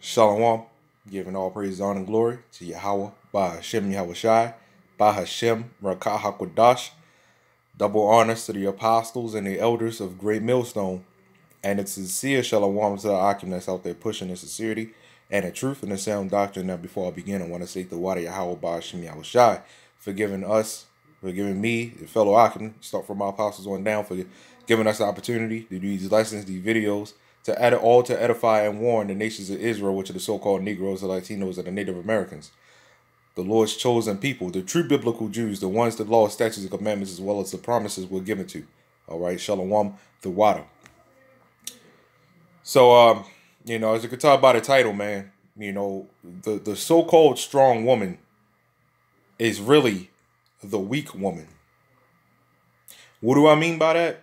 Shalom, giving all praise, honor, and glory to Yahweh, Bahasham Yahawashi, by Hashem Rakah HaKodash. Double honors to the apostles and the elders of Great Millstone, and it's sincere shalom to the Akim that's out there pushing the sincerity and the truth and the sound doctrine. Now, before I begin, I want to say the Wada Yahweh by Hashem Yahweh for giving us, for giving me, the fellow Akim, start from my apostles on down, for giving us the opportunity to do these lessons, these videos, to edit all to edify and warn the nations of Israel, which are the so-called Negroes, the Latinos, and the Native Americans, the Lord's chosen people, the true biblical Jews, the ones that law, statutes, and commandments, as well as the promises were given to. All right, Shalom, the water. So, um, you know, as you can tell by the title, man, you know, the the so-called strong woman is really the weak woman. What do I mean by that?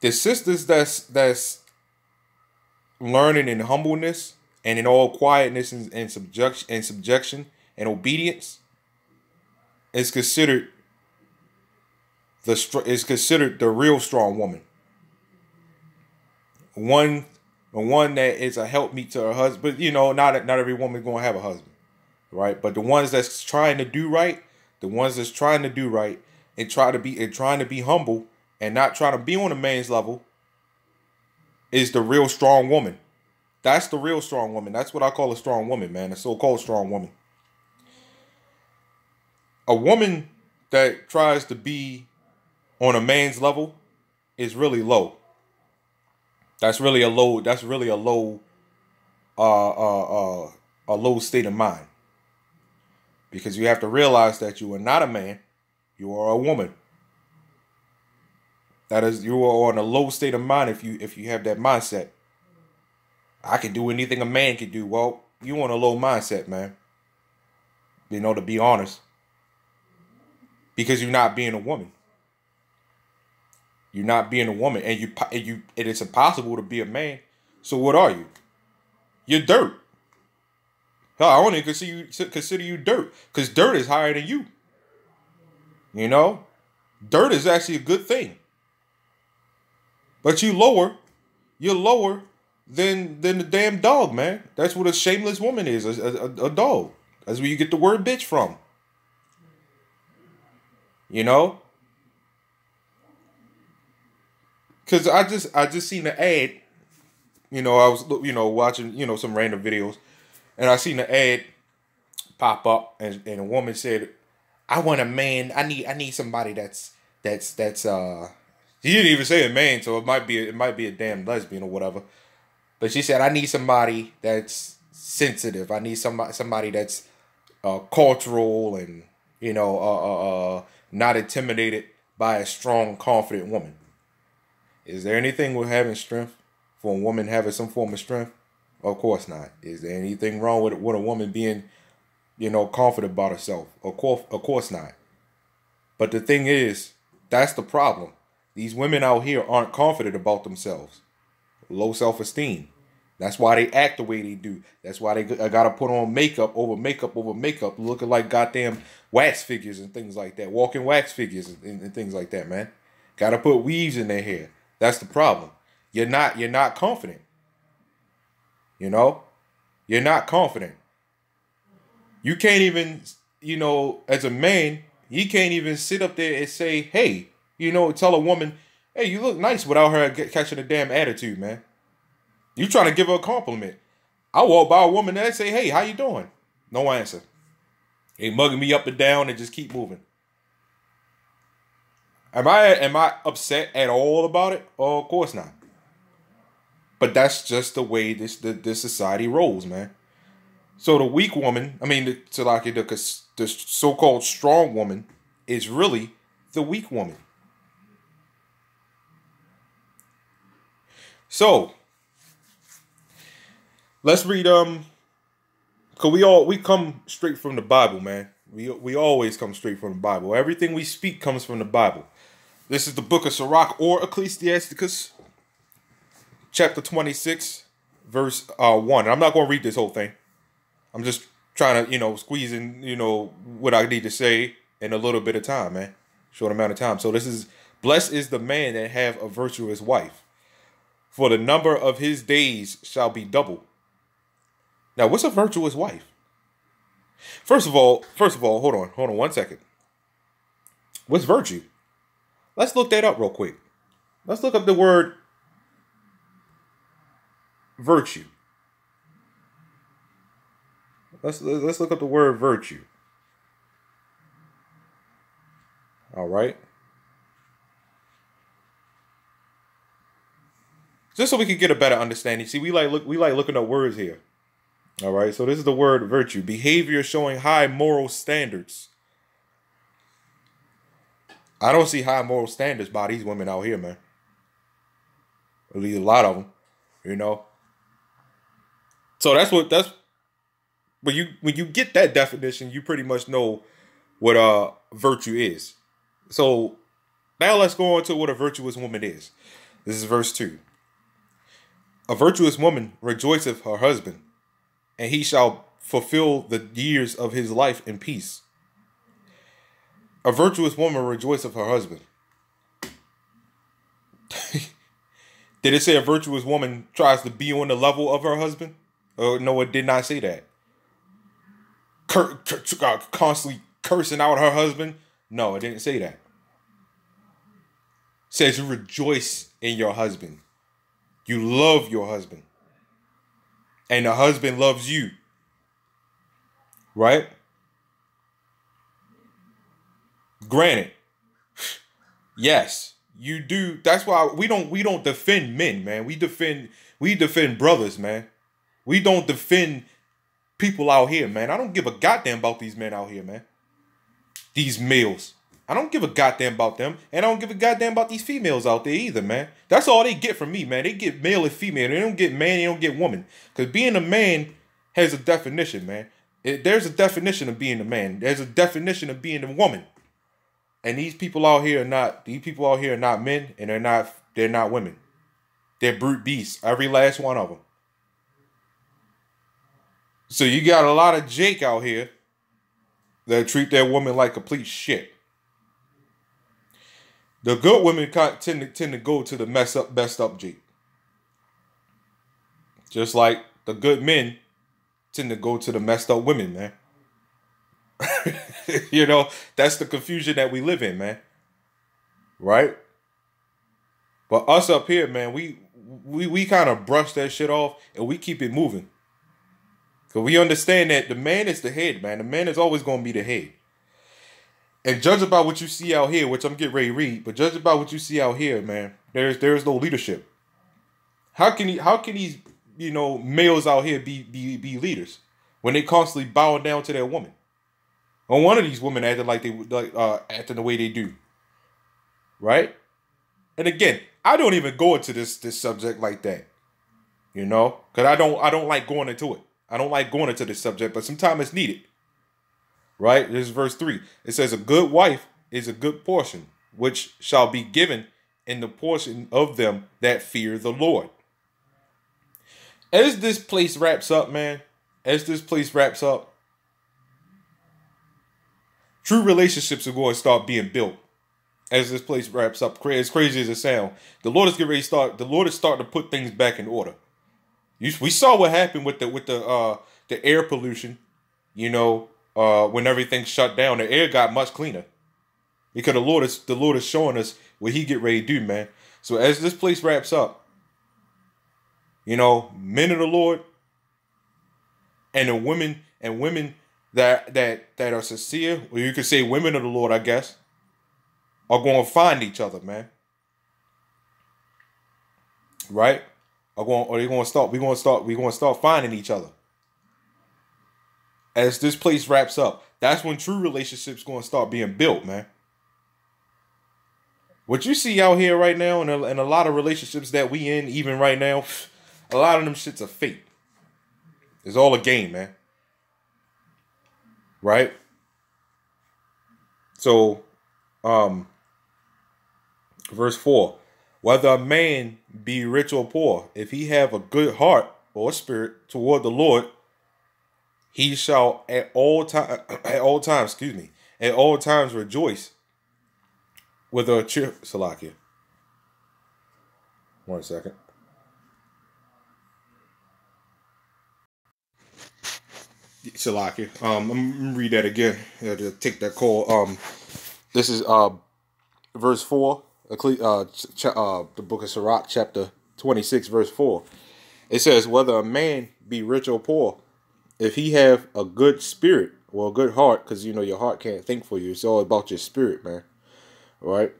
The sisters that's that's learning in humbleness and in all quietness and, and subjection and subjection and obedience is considered the is considered the real strong woman. One the one that is a helpmeet to her husband, you know, not not every woman gonna have a husband, right? But the ones that's trying to do right, the ones that's trying to do right and try to be and trying to be humble and not trying to be on a man's level is the real strong woman. That's the real strong woman. That's what I call a strong woman, man. A so-called strong woman. A woman that tries to be on a man's level is really low. That's really a low. That's really a low, uh, uh, uh, a low state of mind. Because you have to realize that you are not a man, you are a woman. That is, you are on a low state of mind if you if you have that mindset. I can do anything a man can do. Well, you on a low mindset, man. You know, to be honest, because you're not being a woman. You're not being a woman, and you and you and it's impossible to be a man. So what are you? You're dirt. Hell, I only consider you consider you dirt because dirt is higher than you. You know, dirt is actually a good thing. But you lower, you're lower than than the damn dog, man. That's what a shameless woman is, a, a, a dog. That's where you get the word bitch from. You know? Cause I just I just seen the ad. You know, I was you know watching you know some random videos, and I seen the ad pop up, and, and a woman said, "I want a man. I need I need somebody that's that's that's uh he didn't even say a man, so it might be it might be a damn lesbian or whatever. But she said, I need somebody that's sensitive. I need somebody somebody that's uh, cultural and you know uh, uh, uh, not intimidated by a strong, confident woman. Is there anything with having strength for a woman having some form of strength? Of course not. Is there anything wrong with with a woman being, you know, confident about herself? Of course, of course not. But the thing is, that's the problem. These women out here aren't confident about themselves. Low self esteem. That's why they act the way they do. That's why they uh, got to put on makeup over makeup over makeup, looking like goddamn wax figures and things like that, walking wax figures and, and things like that, man. Got to put weaves in their hair. That's the problem. You're not you're not confident. You know, you're not confident. You can't even, you know, as a man, you can't even sit up there and say, "Hey, you know, tell a woman, hey, you look nice without her catching a damn attitude, man. You trying to give her a compliment. I walk by a woman and say, hey, how you doing? No answer. They mugging me up and down and just keep moving. Am I am I upset at all about it? Oh, of course not. But that's just the way this the, this society rolls, man. So the weak woman, I mean, to like it the the so-called strong woman, is really the weak woman. So let's read um cause we all we come straight from the Bible, man. We we always come straight from the Bible. Everything we speak comes from the Bible. This is the book of Sirach or Ecclesiasticus, chapter 26, verse uh one. And I'm not gonna read this whole thing. I'm just trying to, you know, squeeze in, you know, what I need to say in a little bit of time, man. Short amount of time. So this is blessed is the man that have a virtuous wife for the number of his days shall be double, Now, what's a virtuous wife? First of all, first of all, hold on, hold on one second. What's virtue? Let's look that up real quick. Let's look up the word virtue. Let's let's look up the word virtue. All right. Just so we can get a better understanding. See, we like look we like looking up words here. All right. So this is the word virtue. Behavior showing high moral standards. I don't see high moral standards by these women out here, man. At least a lot of them, you know. So that's what that's when you when you get that definition, you pretty much know what uh virtue is. So now let's go on to what a virtuous woman is. This is verse two. A virtuous woman rejoiceth her husband, and he shall fulfill the years of his life in peace. A virtuous woman rejoiceth her husband. did it say a virtuous woman tries to be on the level of her husband? Oh, no, it did not say that. Cur- cur- uh, constantly cursing out her husband. No, it didn't say that. Says you rejoice in your husband. You love your husband. And the husband loves you. Right? Granted, yes, you do. That's why we don't we don't defend men, man. We defend we defend brothers, man. We don't defend people out here, man. I don't give a goddamn about these men out here, man. These males. I don't give a goddamn about them. And I don't give a goddamn about these females out there either, man. That's all they get from me, man. They get male and female. They don't get man, they don't get woman. Because being a man has a definition, man. It, there's a definition of being a man. There's a definition of being a woman. And these people out here are not these people out here are not men and they're not they're not women. They're brute beasts, every last one of them. So you got a lot of Jake out here that treat their woman like complete shit. The good women tend to tend to go to the mess up, best up Jake. Just like the good men tend to go to the messed up women, man. you know, that's the confusion that we live in, man. Right? But us up here, man, we we we kind of brush that shit off and we keep it moving. Cause we understand that the man is the head, man. The man is always gonna be the head. And judge about what you see out here, which I'm getting ready to read, but judge about what you see out here, man. There's there's no leadership. How can he how can these, you know, males out here be be be leaders when they constantly bowing down to their woman? On one of these women acting like they like uh acting the way they do. Right? And again, I don't even go into this this subject like that. You know? Cause I don't I don't like going into it. I don't like going into this subject, but sometimes it's needed. Right? This is verse 3. It says, A good wife is a good portion, which shall be given in the portion of them that fear the Lord. As this place wraps up, man, as this place wraps up, true relationships are going to start being built as this place wraps up. As crazy as it sounds, the Lord is getting ready to start. The Lord is starting to put things back in order. You, we saw what happened with the with the uh, the air pollution. You know, uh, when everything shut down, the air got much cleaner because the Lord is the Lord is showing us what He get ready to do, man. So as this place wraps up, you know, men of the Lord and the women and women that that that are sincere, or you could say women of the Lord, I guess, are going to find each other, man. Right? Are going are they going to start? We're going to start. We're going to start finding each other. As this place wraps up, that's when true relationships going to start being built, man. What you see out here right now, and a, and a lot of relationships that we in, even right now, a lot of them shits are fake. It's all a game, man. Right? So, um, verse 4 Whether a man be rich or poor, if he have a good heart or spirit toward the Lord, he shall at all time at all times, excuse me, at all times rejoice with a cheer Salakia. One second. Salaki. Um, I'm gonna read that again. To take that call. Um, this is uh, verse four. Uh, ch- uh, the book of Sirach, chapter twenty six, verse four. It says, "Whether a man be rich or poor, if he have a good spirit well, a good heart, because you know your heart can't think for you. It's all about your spirit, man. Right?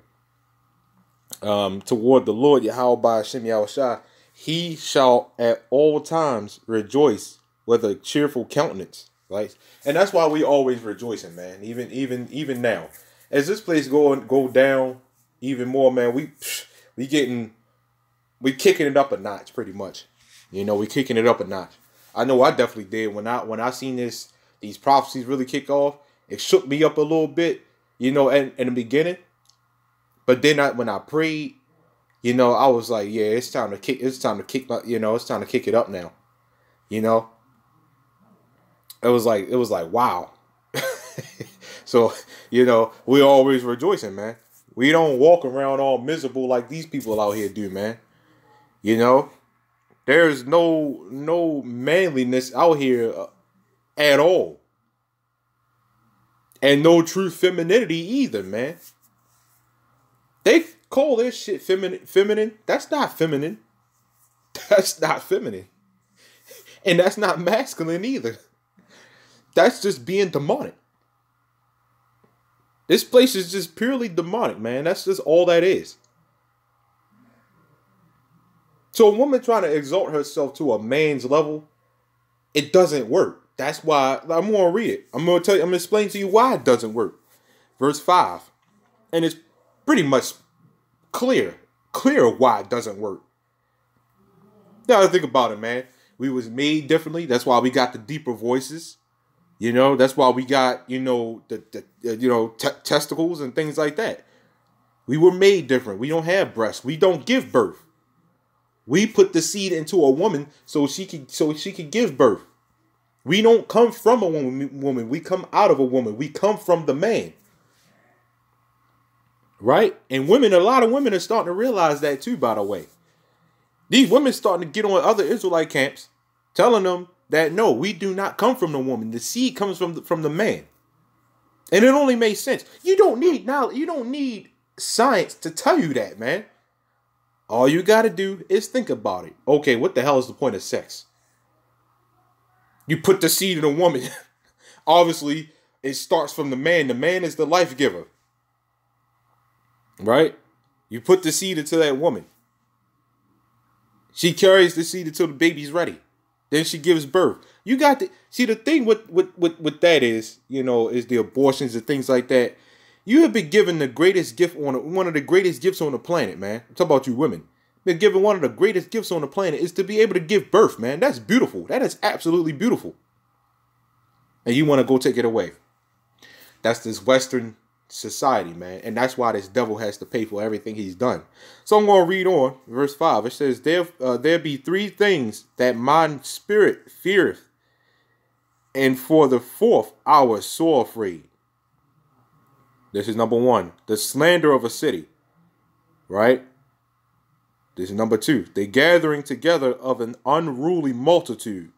Um, toward the Lord Yahweh by Hashem Yahushua, he shall at all times rejoice with a cheerful countenance. Right? And that's why we always rejoicing, man. Even even even now. As this place go go down even more, man, we we getting we kicking it up a notch pretty much. You know, we kicking it up a notch. I know I definitely did when I when I seen this these prophecies really kick off. It shook me up a little bit, you know, in, in the beginning. But then I when I prayed, you know, I was like, yeah, it's time to kick. It's time to kick. You know, it's time to kick it up now. You know, it was like it was like wow. so you know, we always rejoicing, man. We don't walk around all miserable like these people out here do, man. You know, there's no no manliness out here uh, at all. And no true femininity either, man. They call this shit feminine feminine. That's not feminine. That's not feminine. And that's not masculine either. That's just being demonic. This place is just purely demonic, man. That's just all that is. So a woman trying to exalt herself to a man's level, it doesn't work. That's why I'm gonna read it. I'm gonna tell you, I'm gonna explain to you why it doesn't work. Verse 5. And it's pretty much clear, clear why it doesn't work. Now think about it, man. We was made differently. That's why we got the deeper voices. You know, that's why we got, you know, the, the uh, you know, testicles and things like that. We were made different. We don't have breasts. We don't give birth. We put the seed into a woman so she could so she could give birth. We don't come from a woman, woman. We come out of a woman. We come from the man. Right? And women, a lot of women are starting to realize that too, by the way. These women starting to get on other Israelite camps, telling them that no, we do not come from the woman. The seed comes from the, from the man. And it only makes sense. You don't need now, you don't need science to tell you that, man. All you got to do is think about it. Okay, what the hell is the point of sex? You put the seed in a woman. Obviously, it starts from the man. The man is the life giver. Right? You put the seed into that woman. She carries the seed until the baby's ready. Then she gives birth. You got to see the thing with, with with with that is, you know, is the abortions and things like that. You have been given the greatest gift on one of the greatest gifts on the planet, man. Talking about you women. Been given one of the greatest gifts on the planet is to be able to give birth, man. That's beautiful. That is absolutely beautiful. And you want to go take it away. That's this Western society, man. And that's why this devil has to pay for everything he's done. So I'm going to read on, verse 5. It says, There, uh, there be three things that my spirit feareth, and for the fourth I was sore afraid. This is number one, the slander of a city. Right? This is number two, the gathering together of an unruly multitude.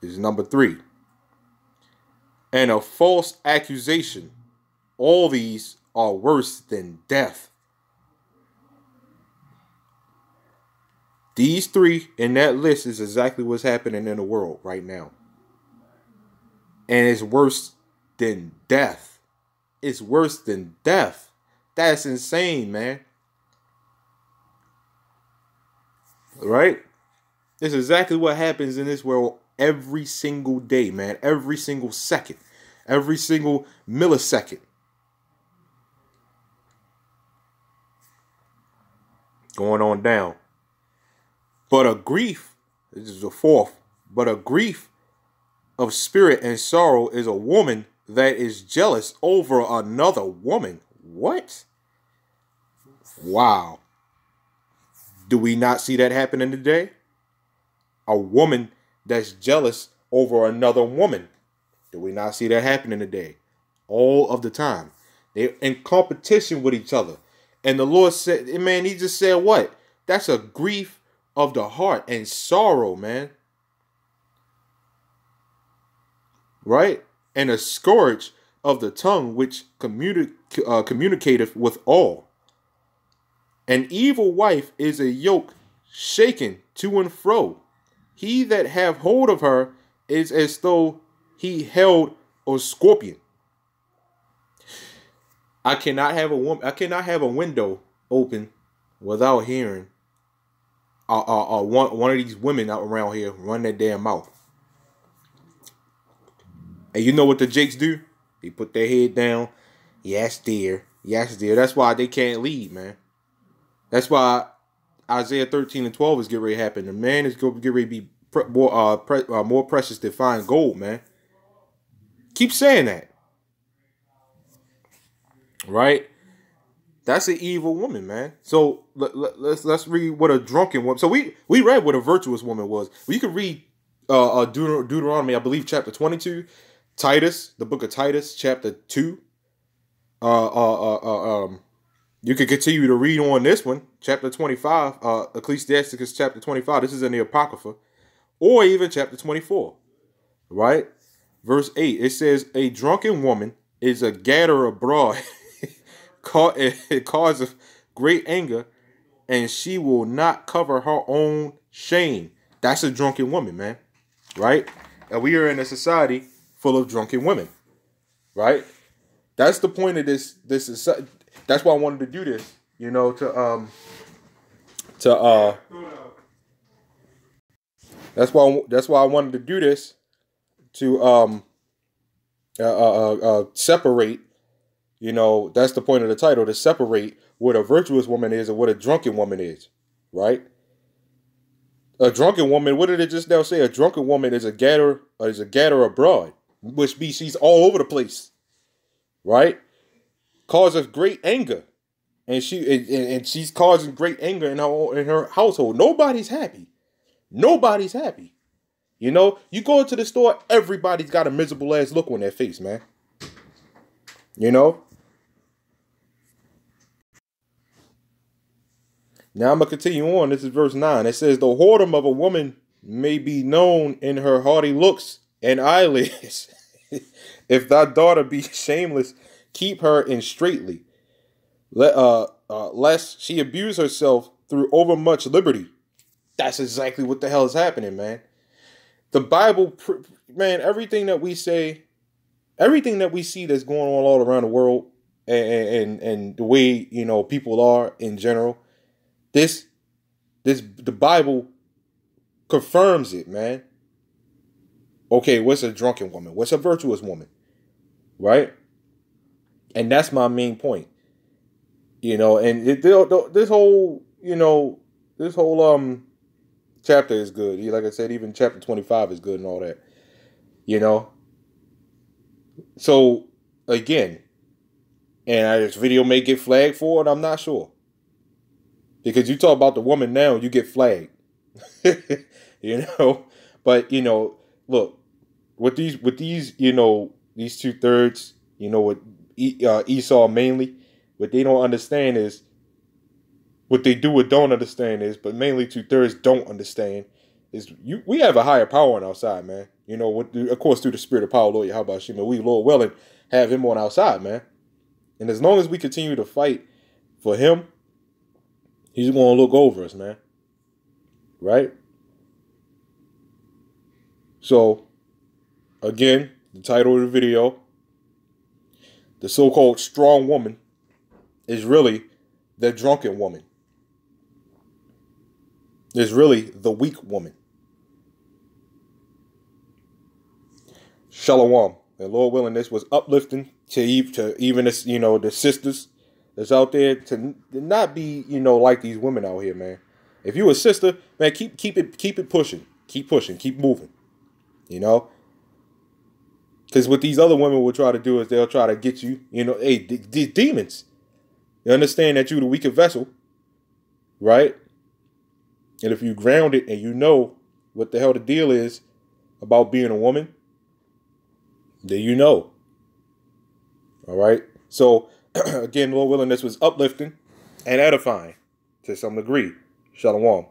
This is number three, and a false accusation. All these are worse than death. These three in that list is exactly what's happening in the world right now. And it's worse than death is worse than death. That's insane, man. Right? It's exactly what happens in this world every single day, man. Every single second. Every single millisecond. Going on down. But a grief, this is the fourth, but a grief of spirit and sorrow is a woman that is jealous over another woman. What? Wow. Do we not see that happening today? A woman that's jealous over another woman. Do we not see that happening today? All of the time. They're in competition with each other. And the Lord said, man, he just said what? That's a grief of the heart and sorrow, man. right? And a scourge of the tongue which communi- uh, communicateth with all. An evil wife is a yoke shaken to and fro. He that have hold of her is as though he held a scorpion. I cannot have a woman. I cannot have a window open without hearing uh, uh, one one of these women out around here run their damn mouth. And you know what the Jakes do? They put their head down. Yes, dear. Yes, dear. That's why they can't lead, man. That's why Isaiah 13 and 12 is getting ready to happen. The man is going to get ready to be more, uh, pre- uh, more precious than fine gold, man. Keep saying that. Right? That's an evil woman, man. So let, let, let's let's read what a drunken woman. So we we read what a virtuous woman was. Well, you can read uh, uh Deut- Deuteronomy, I believe, chapter twenty two, Titus, the book of Titus, chapter two. Uh, uh, uh, uh, um, you can continue to read on this one, chapter twenty five, uh, Ecclesiasticus chapter twenty five. This is in the Apocrypha, or even chapter twenty four, right? Verse eight. It says, "A drunken woman is a gatherer abroad." it causes great anger, and she will not cover her own shame. That's a drunken woman, man. Right? And we are in a society full of drunken women. Right? That's the point of this. This is that's why I wanted to do this. You know, to um, to uh, that's why that's why I wanted to do this to um, uh, uh, uh, separate you know, that's the point of the title to separate what a virtuous woman is and what a drunken woman is, right? A drunken woman, what did it just now say? A drunken woman is a gatherer, is a gatherer abroad, which means she's all over the place, right? Causes great anger, and she and, and she's causing great anger in her in her household. Nobody's happy. Nobody's happy. You know, you go into the store, everybody's got a miserable ass look on their face, man. You know, Now I'm gonna continue on. This is verse 9. It says, The whoredom of a woman may be known in her haughty looks and eyelids. if thy daughter be shameless, keep her in straitly. Let uh, uh lest she abuse herself through overmuch liberty. That's exactly what the hell is happening, man. The Bible, man, everything that we say, everything that we see that's going on all around the world, and and, and the way you know people are in general this this the Bible confirms it, man. Okay, what's a drunken woman? What's a virtuous woman? Right? And that's my main point. You know, and it, this whole, you know, this whole um chapter is good. Like I said, even chapter 25 is good and all that. You know? So again, and this video may get flagged for it, I'm not sure. Because you talk about the woman now, you get flagged. you know? But, you know, look, with these, with these, you know, these two thirds, you know, with uh, Esau mainly, what they don't understand is, what they do or don't understand is, but mainly two thirds don't understand, is you we have a higher power on our side, man. You know, with of course through the spirit of power, Lord, how about Shema, we Lord willing have him on our side, man. And as long as we continue to fight for him He's going to look over us, man. Right? So, again, the title of the video the so called strong woman is really the drunken woman, is really the weak woman. Shalom. And Lord willing, this was uplifting to, to even this, you know, the sisters that's out there to, to not be, you know, like these women out here, man. If you a sister, man, keep keep it keep it pushing, keep pushing, keep moving. You know, because what these other women will try to do is they'll try to get you, you know, hey, these demons. They understand that you're the weaker vessel, right? And if you ground it and you know what the hell the deal is about being a woman, then you know. All right. So again, Lord willing, this was uplifting and edifying to some degree. Shalom.